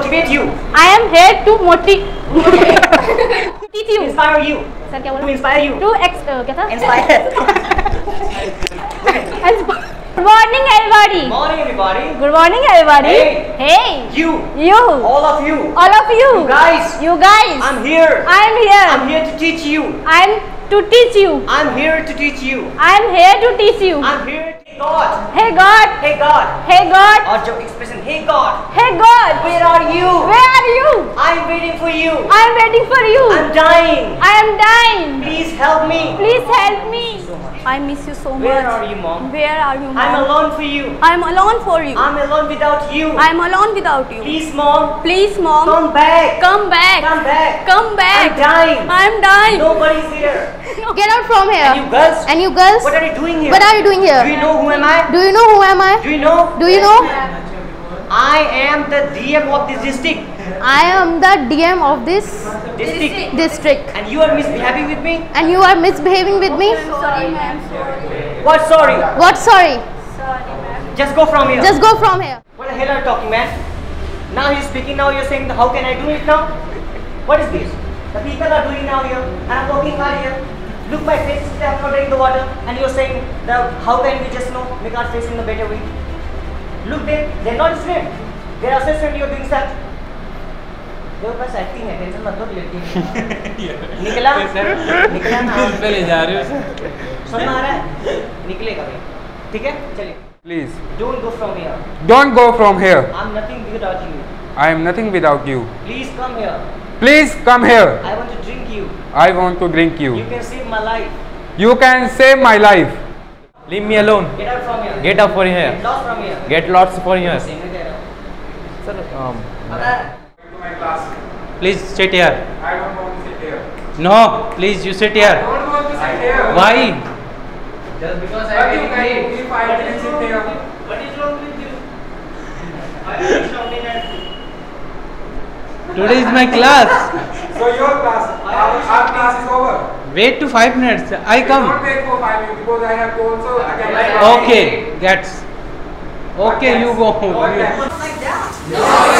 motivate you, I am here to motivate teach you. inspire you, sir क्या to बोला? inspire you, To ex uh, क्या था? inspire. Good morning everybody. Morning, everybody. Good morning everybody. Hey. Hey. You, You. all of you, All of you. you guys. You guys. I'm here. I am here. I'm here to teach you. I'm to teach you. I'm here to teach you. I am here to teach you. I'm here. Hey God. Hey God. Hey God. Hey God. Or जो expression Hey God. Hey God. Where are you? Where are you? I'm waiting for you. I am waiting for you. I'm dying. I am dying. Please help me. Please help me. I miss you so much. Where are you, mom? Where are you, mom? I'm alone for you. I'm alone for you. I'm alone without you. I'm alone without you. Please, mom. Please, mom. Come back. Come back. Come back. Come back. I'm dying. I'm dying. Nobody's here. Get out from here. And you girls, And you girls, what are you doing here? what are you doing here? Do you know who am I? Do you know who am I? Do you know? Do you know? I am the DM of this district. I am the DM of this District. district. And you are misbehaving with me? And you are misbehaving with me? Sorry, ma'am. What? Sorry. What? Sorry. Sorry, ma'am. Just go from here. Just go from here. What the hell are you talking, man? Now he's speaking. Now you're saying, how can I do it now? What is this? The people are doing now here, I'm working hard here. Look, my face is there, I'm not in the water, and you're saying that how can we just know make our face in a better way? Look, they they're not swim. They're assistant. You're doing that. देखो बस acting है tension मत लो लड़की निकला निकला ना पे ले जा रहे हो समझ में आ रहा है निकलेगा भाई ठीक है चलिए Please, don't go from here don't go from here. I am nothing without you I am nothing without you. Please come here Please come here. I I want to drink You you. can save my life. You can save my life. Leave me alone. Get out from here. Get up for here. Get lost from here. Get lots for here. Same with there. Sir, um, Agar please sit here. I don't want to sit here. No, please you sit here. don't want to sit here. Why? just because But you can if I can sit here. What is wrong with you? Why are you shouting at me? Today is my class. So your class, our, our class is over. Wait to five minutes. I Don't come. wait for five minutes because I have to also attend. my. Okay, that's. Okay, you go. What You- time? Like that.